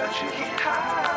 But you keep tight.